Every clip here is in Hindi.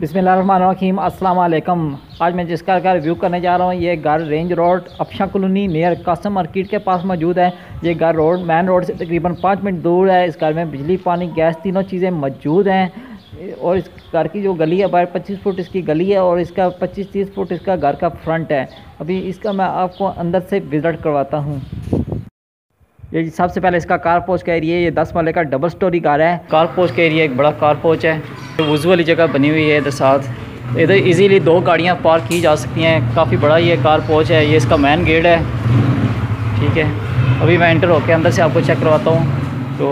बिसमीम अस्सलाम आज मैं जिस घर का रिव्यू करने जा रहा हूँ, ये घर range road Afsha colony near Kasam market के पास मौजूद है। ये घर रोड मेन रोड से तकरीबन पाँच मिनट दूर है। इस घर में बिजली, पानी, गैस तीनों चीज़ें मौजूद हैं। और इस घर की जो गली है, बाहर पच्चीस फुट इसकी गली है और इसका पच्चीस तीस फुट इसका घर का फ्रंट है। अभी इसका मैं आपको अंदर से विज़िट करवाता हूँ। ये सबसे पहले इसका कार पोच का एरिया ये दस माले का डबल स्टोरी कार है। कार पोच का एरिया एक बड़ा कार पोच है। वज़ू वाली जगह बनी हुई है इधर साथ। इधर इजीली दो गाड़ियाँ पार्क की जा सकती हैं। काफ़ी बड़ा ये कार पोच है। ये इसका मेन गेट है। ठीक है। अभी मैं इंटर होकर अंदर से आपको चेक करवाता हूँ। तो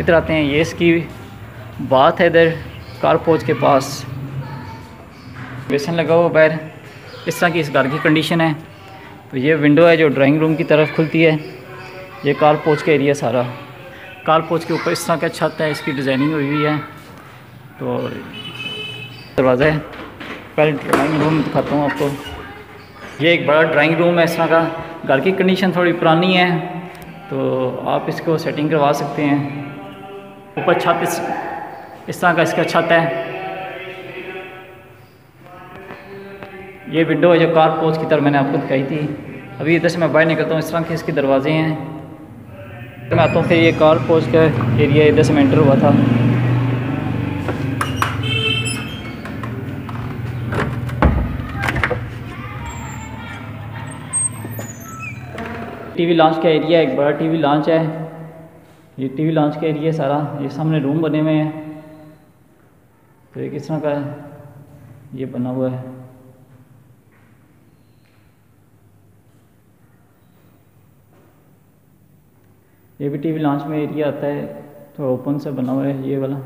इधर आते हैं। ये इसकी बात है इधर कार पोच के पास। बेसन लगा हुआ बाहर। इस तरह की इस घर की कंडीशन है। तो ये विंडो है जो ड्राइंग रूम की तरफ़ खुलती है। ये कार पोच का एरिया सारा। कार पोच के ऊपर इस तरह का छत है। इसकी डिज़ाइनिंग हुई हुई है। तो दरवाज़ा है। पहले ड्राइंग रूम दिखाता हूँ आपको। ये एक बड़ा ड्राइंग रूम है, इस तरह का। घर की कंडीशन थोड़ी पुरानी है तो आप इसको सेटिंग करवा सकते हैं। ऊपर छत इस इस तरह का इसका छत है। ये विंडो है जो कार पोच की तरह मैंने आपको दिखाई थी। अभी इधर से मैं बाहर निकलता हूँ, इस तरह के इसके दरवाजे हैं। मैं आता हूँ, फिर ये कार पोच का एरिया इधर से मैं एंटर हुआ था। टीवी लॉन्च का एरिया एक बड़ा टीवी लॉन्च है। ये टीवी लॉन्च का एरिया सारा, ये सामने रूम बने हुए हैं। तो ये किस तरह का है? ये बना हुआ है। ये भी टीवी लॉन्च में एरिया आता है, थोड़ा ओपन से बना हुआ है ये वाला।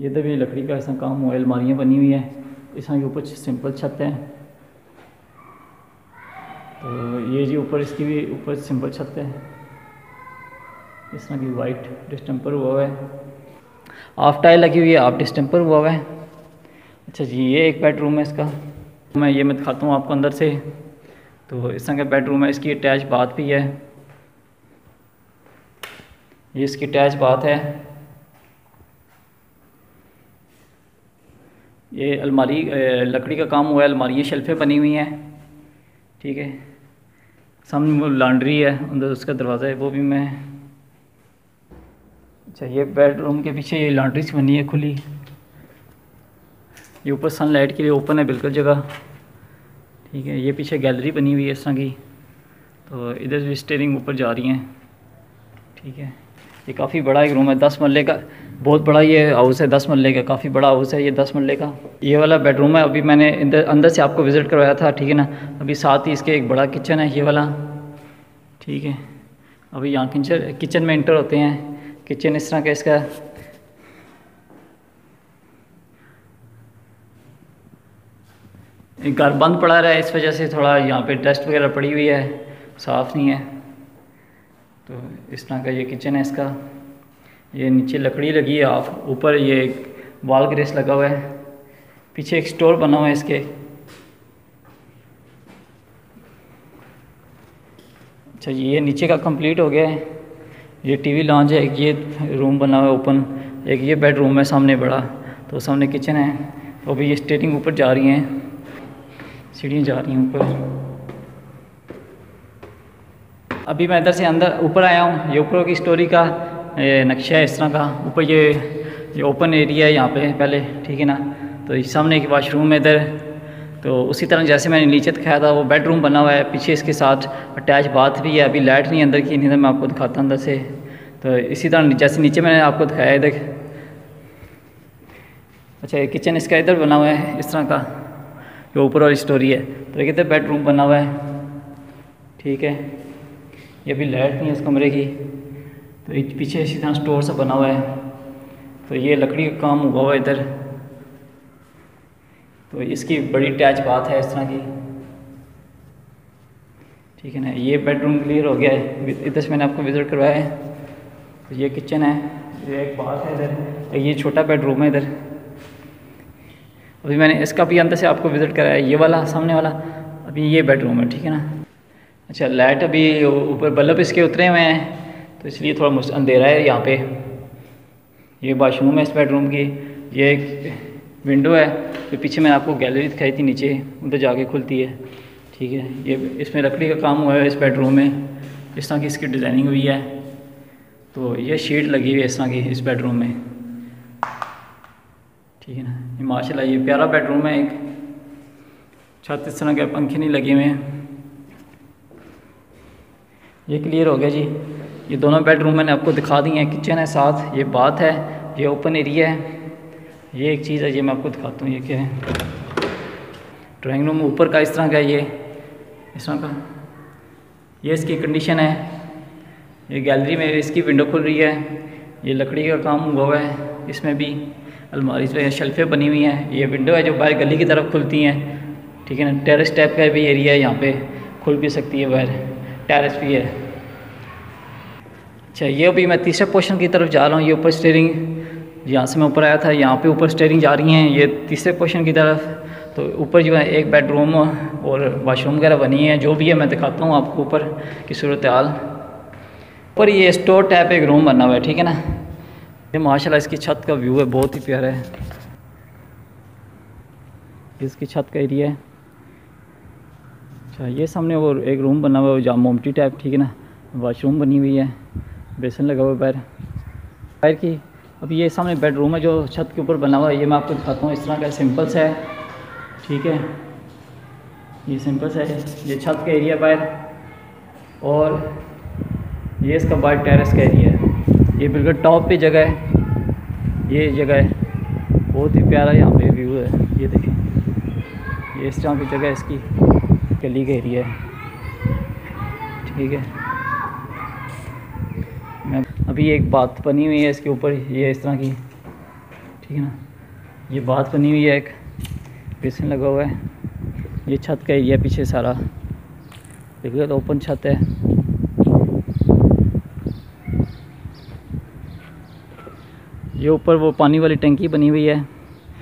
ये तो भी लकड़ी का ऐसा काम हुआ अलमारियाँ बनी हुई है। इस के ऊपर सिंपल छत है। तो ये जी ऊपर इसकी भी ऊपर सिंपल छत है। इस तरह की वाइट डिस्टेंपर हुआ हुआ है। हाफ़ टाइल लगी हुई है हाफ़ डिस्टेंपर हुआ हुआ है। अच्छा जी, ये एक बेडरूम है इसका। मैं ये मैं दिखाता हूँ आपको अंदर से। तो इस तरह का बेडरूम है, इसकी अटैच बात भी है। ये इसकी अटैच बात है। ये अलमारी लकड़ी का काम हुआ है, अलमारी शेल्फें बनी हुई हैं। ठीक है। सामने वो लॉन्ड्री है, अंदर उसका दरवाज़ा है, वो भी मैं अच्छा ये बेडरूम के पीछे ये लॉन्ड्री से बनी है खुली। ये ऊपर सनलाइट के लिए ओपन है, बिल्कुल जगह। ठीक है, ये पीछे गैलरी बनी हुई है इस तरह की तो इधर भी स्टेयरिंग ऊपर जा रही हैं। ठीक है। ये काफ़ी बड़ा एक रूम है, दस मरले का, बहुत बड़ा ये हाउस है, दस मरले का, काफ़ी बड़ा हाउस है ये दस मरले का। ये वाला बेडरूम है, अभी मैंने अंदर से आपको विज़िट करवाया था, ठीक है ना? अभी साथ ही इसके एक बड़ा किचन है, ये वाला। ठीक है। अभी यहाँ किचन किचन में इंटर होते हैं। किचन इस तरह का इसका। घर बंद पड़ा रहा है, इस वजह से थोड़ा यहाँ पे डस्ट वगैरह पड़ी हुई है, साफ़ नहीं है। तो इस तरह का ये किचन है इसका। ये नीचे लकड़ी लगी है आप ऊपर ये वाल ग्रेस लगा हुआ है। पीछे एक स्टोर बना हुआ है इसके। अच्छा ये नीचे का कंप्लीट हो गया है। ये टीवी लॉन्च है, एक ये रूम बना हुआ है ओपन एक ये बेडरूम है सामने बड़ा तो सामने किचन है। तो अभी ये स्टेटिंग ऊपर जा रही हैं। सीढ़ियाँ जा रही हैं ऊपर। अभी मैं इधर से अंदर ऊपर आया हूँ, ये ऊपर की स्टोरी का नक्शा है इस तरह का। ऊपर ये ये ओपन एरिया है यहाँ पे पहले, ठीक है ना? तो इस सामने एक वाशरूम है इधर। तो उसी तरह जैसे मैंने नीचे दिखाया था, वो बेडरूम बना हुआ है, पीछे इसके साथ अटैच बाथ भी है। अभी लाइट नहीं अंदर की, नहीं तो मैं आपको दिखाता हूँ अंदर से। तो इसी तरह जैसे नीचे मैंने आपको दिखाया इधर। अच्छा ये किचन इसका इधर बना हुआ है, इस तरह का। जो ऊपर वाली स्टोरी है। तो एक इधर बेडरूम बना हुआ है, ठीक है? ये अभी लाइट नहीं है इस कमरे की। तो पीछे इसी तरह स्टोर सा बना हुआ है। तो ये लकड़ी का काम हुआ हुआ इधर। तो इसकी बड़ी अटैच बात है इस तरह की। ठीक है ना, ये बेडरूम क्लियर हो गया है। इधर से मैंने आपको विज़िट करवाया है। तो ये किचन है। ये एक बात है इधर। ये छोटा बेडरूम है इधर। अभी मैंने इसका भी अंदर से आपको विज़िट कराया है। ये वाला, सामने वाला। अभी ये बेडरूम है, ठीक है ना। अच्छा लाइट अभी ऊपर बल्ब इसके उतरे हुए हैं तो इसलिए थोड़ा अंधेरा है यहाँ पे। ये वाशरूम है इस बेडरूम की, ये एक विंडो है तो पीछे मैंने आपको गैलरी दिखाई थी नीचे, उधर जाके खुलती है। ठीक है, ये इसमें लकड़ी का काम हुआ है इस बेडरूम में, इस तरह की इसकी डिज़ाइनिंग हुई है। तो ये शीट लगी हुई है इस तरह की इस बेडरूम में। ठीक है ना माशाल्लाह ये प्यारा बेडरूम है एक। छत इस तरह के पंखे नहीं लगे हुए हैं। ये क्लियर हो गया जी। ये दोनों बेडरूम मैंने आपको दिखा दिए हैं किचन है, साथ ये बात है, ये ओपन एरिया है। ये एक चीज़ है, ये मैं आपको दिखाता हूँ, ये क्या है? ड्राइंग रूम ऊपर का इस तरह का ये। इस तरह का। ये इसकी कंडीशन है। ये गैलरी में इसकी विंडो खुल रही है। ये लकड़ी का काम हुआ हुआ है। इसमें भी अलमारी से शेल्फें बनी हुई हैं। ये विंडो है जो बाहर गली की तरफ़ खुलती हैं। ठीक है ना? टेरेस टाइप का भी एरिया है यहाँ पे। खुल भी सकती है बाहर। टेरेस भी है। अच्छा ये अभी मैं तीसरे पोर्शन की तरफ़ जा रहा हूँ, ये ऊपर स्टेयरिंग यहाँ से मैं ऊपर आया था, यहाँ पे ऊपर स्टेयरिंग जा रही हैं, ये तीसरे पोर्शन की तरफ़। तो ऊपर जो है, एक बेडरूम और वाशरूम वगैरह बनी है, जो भी है मैं दिखाता हूँ आपको ऊपर की सूरत हाल। ऊपर ये स्टोर टाइप एक रूम बना हुआ है, ठीक है ना? ये माशाल्लाह, इसकी छत का व्यू है, बहुत ही प्यारा है। इसकी छत का एरिया है। अच्छा ये सामने वो एक रूम बना हुआ है जहाँ मोमटी टाइप ठीक है ना? वाशरूम बनी हुई है। बेसन लगा हुआ है पैर पैर की, अब ये सामने बेडरूम है जो छत के ऊपर बना हुआ है। ये मैं आपको दिखाता हूँ, इस तरह का सिंपल सा है। ठीक है? ये सिंपल सा है। ये छत का एरिया बाहर। और ये इसका बाहर टेरेस का एरिया है। ये बिल्कुल टॉप पे जगह है। ये जगह है। बहुत ही प्यारा यहाँ पे व्यू है। ये देखें। ये इस तरह की जगह है इसकी। गली का एरिया है। ठीक है। मैं अभी एक बात बनी हुई है इसके ऊपर, ये इस तरह की। ठीक है ना? ये बात बनी हुई है एक बेसिन लगा हुआ है। ये छत का एरिया पीछे सारा। देखिए तो ओपन छत है। ये ऊपर वो पानी वाली टंकी बनी हुई है।